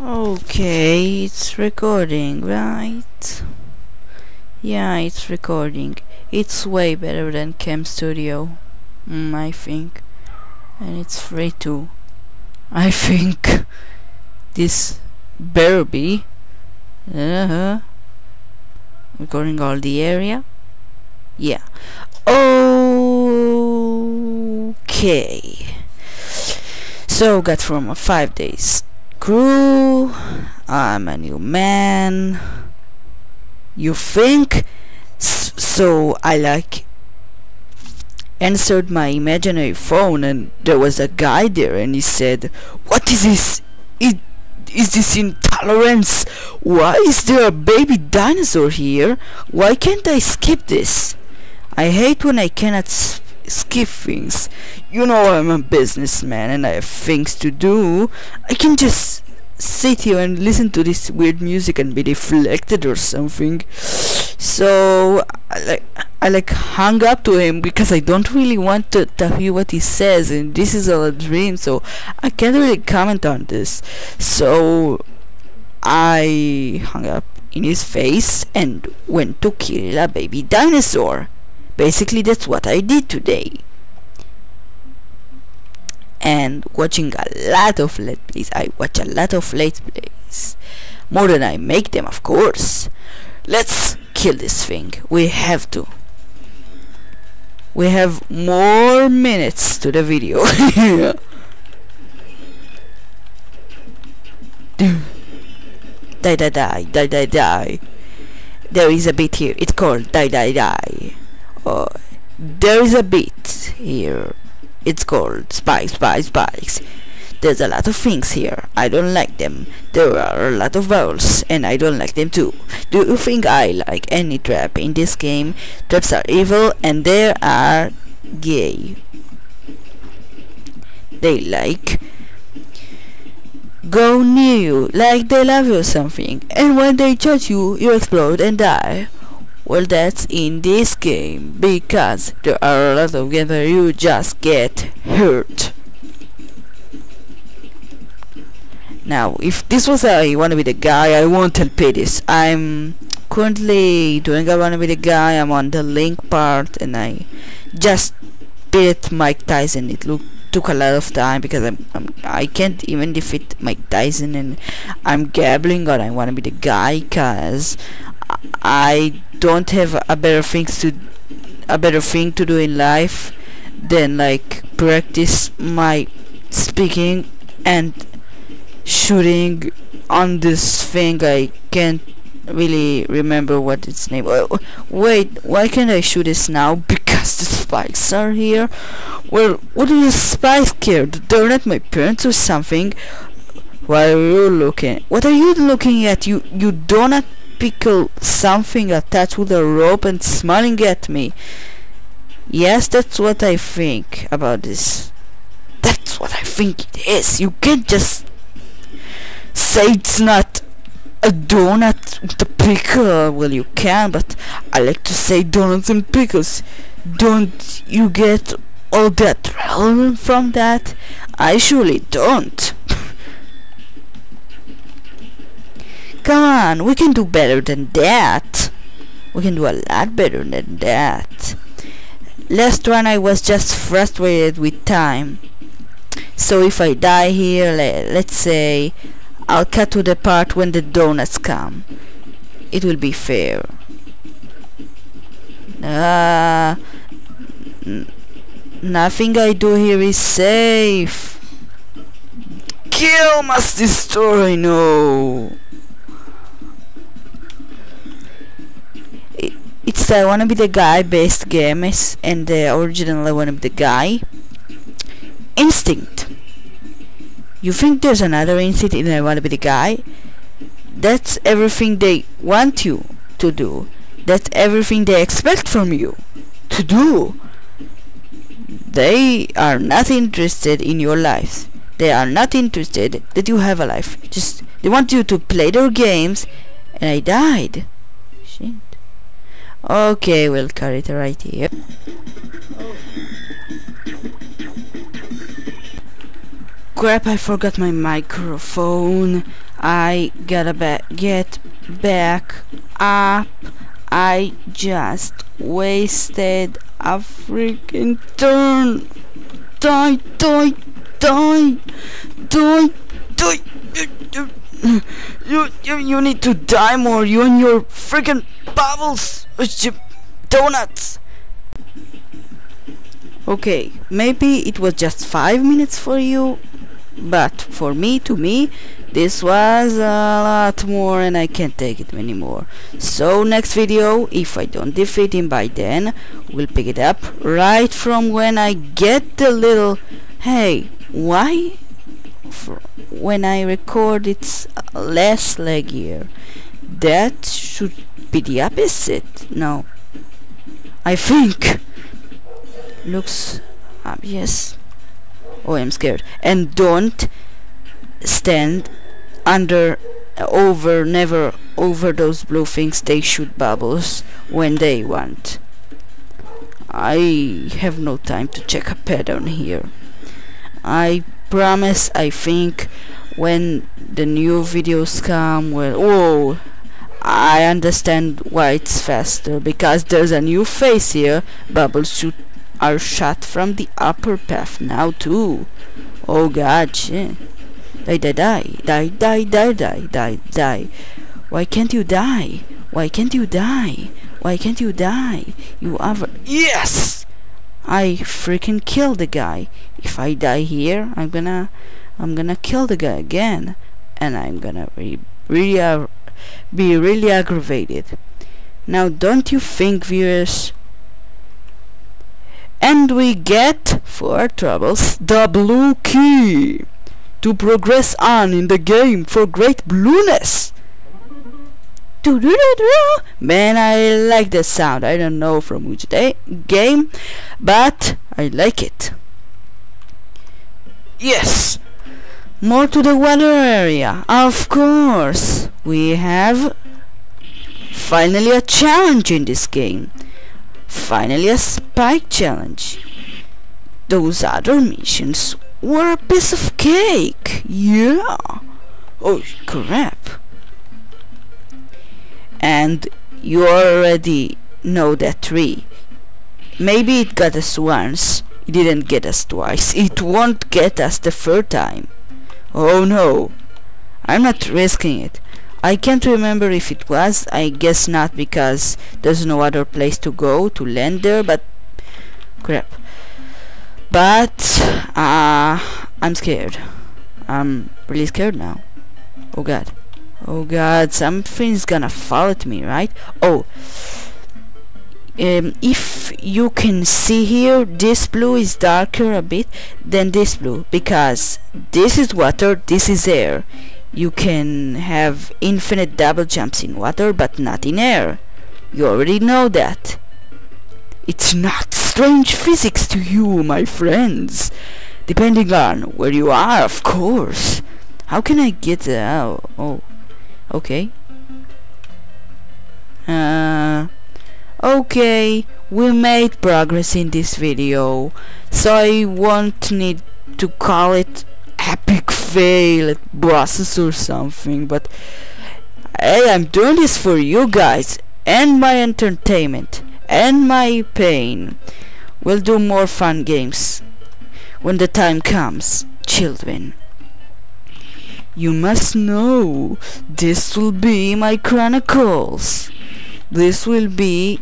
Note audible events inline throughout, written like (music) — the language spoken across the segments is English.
Okay, it's recording, right? Yeah, it's recording. It's way better than Cam Studio, mm, I think. And it's free too. I (laughs) think this better be. Uh-huh. Recording all the area. Yeah. Okay. So got from five days crew. I'm a new man. You think? S so I like answered my imaginary phone and there was a guy there and he said, What is this? It, is this intolerance? Why is there a baby dinosaur here? Why can't I skip this? I hate when I cannot skip things. You know I'm a businessman and I have things to do. I can just sit here and listen to this weird music and be deflected or something. So I like I like hung up to him because I don't really want to, to hear what he says and this is all a dream so I can't really comment on this. So I hung up in his face and went to kill a baby dinosaur. Basically that's what I did today. And watching a lot of let's plays. I watch a lot of let's plays. More than I make them of course. Let's kill this thing. We have to. We have more minutes to the video. (laughs) die die die die die die. There is a bit here. It's called die die die. There is a bit here. It's called spikes, spikes, spikes. There's a lot of things here. I don't like them. There are a lot of balls, and I don't like them too. Do you think I like any trap in this game? Traps are evil, and they are gay. They like go near you like they love you or something, and when they touch you, you explode and die. Well, that's in this game, because there are a lot of games where you just get hurt. Now, if this was a wanna be the guy, I won't LP this. I'm currently doing a wanna be the guy, I'm on the link part, and I just beat Mike Tyson. It took a lot of time because I'm, I'm I can't even defeat Mike Tyson, and I'm gambling on I wanna be the guy, cause I don't have a better things to a better thing to do in life than like practice my speaking and shooting on this thing. I can't really remember what its name oh, wait why can't I shoot this now? (laughs) Because the spikes are here. Well what do the spikes care they're not my parents or something. Why are you looking what are you looking at? You you donut pickle something attached with a rope and smiling at me. Yes, that's what I think about this. That's what I think it is. You can't just say it's not a donut with a pickle. Well, you can, but I like to say donuts and pickles. Don't you get all that relevant from that? I surely don't. Come on, we can do better than that. We can do a lot better than that. Last run I was just frustrated with time. So if I die here, let, let's say, I'll cut to the part when the donuts come. It will be fair. Ah, nothing I do here is safe. Kill must destroy, no. It's I wanna be the guy based game. And the original I wanna be the guy. Instinct. You think there's another instinct in I wanna be the guy? That's everything they want you to do. That's everything they expect from you to do. They are not interested in your life. They are not interested that you have a life. Just they want you to play their games and I died. Shit Okay, we'll cut it right here. crap, I forgot my microphone. I gotta ba get back up. I just wasted a freaking turn. Die, die, die, die, die. You, you, you need to die more, you and your freaking bubbles, donuts. Okay, maybe it was just five minutes for you, but for me, to me, this was a lot more and I can't take it anymore. So next video, if I don't defeat him by then, we'll pick it up right from when I get the little... Hey, why? For when I record it's less leggier. That should be the opposite. No. I think. Looks ah, obvious. Oh, I'm scared. And don't stand under over never over those blue things they shoot bubbles when they want I have no time to check a pattern here I promise I think when the new videos come well oh I understand why it's faster because there's a new face here bubbles shoot are shot from the upper path now too oh god shit Die, die, die, die, die, die, die, die, die. Why can't you die? Why can't you die? Why can't you die? You ever... Yes! I freaking killed the guy. If I die here, I'm gonna... I'm gonna kill the guy again. And I'm gonna be really, uh, be really aggravated. Now, don't you think, viewers... And we get, for our troubles, the blue key to progress on in the game for great blueness. Man, I like the sound. I don't know from which day game, but I like it. Yes. More to the water area. Of course. We have finally a challenge in this game. Finally a spike challenge. Those other missions were a piece of cake. Yeah. Oh, crap. And you already know that tree. Maybe it got us once. It didn't get us twice. (laughs) It won't get us the third time. Oh no. I'm not risking it. I can't remember if it was. I guess not because there's no other place to go to land there, but crap. But uh, I'm scared. I'm really scared now. Oh god. Oh god, something's gonna fall at me, right? Oh. Um, if you can see here, this blue is darker a bit than this blue because this is water, this is air. You can have infinite double jumps in water but not in air. You already know that. It's not strange physics to you, my friends. Depending on where you are, of course. How can I get out? Oh, okay. Uh, okay, we made progress in this video, so I won't need to call it epic fail at bosses or something, but hey, I'm doing this for you guys and my entertainment and my pain. We'll do more fun games when the time comes, children. You must know, this will be my chronicles. This will be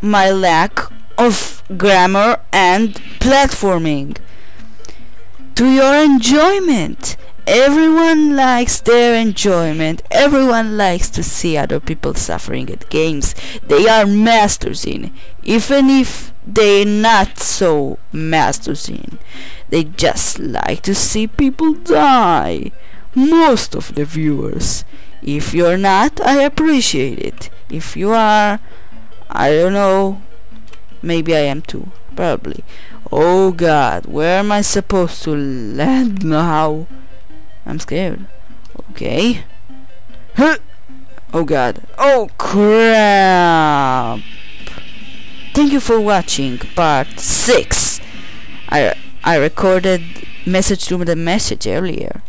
my lack of grammar and platforming. To your enjoyment Everyone likes their enjoyment. Everyone likes to see other people suffering at games they are masters in. Even if they're not so masters in. They just like to see people die. Most of the viewers. If you're not, I appreciate it. If you are, I don't know. Maybe I am too. Probably. Oh god, where am I supposed to land (laughs) now? I'm scared. Okay. Oh god. Oh crap. Thank you for watching part 6. I I recorded message to the message earlier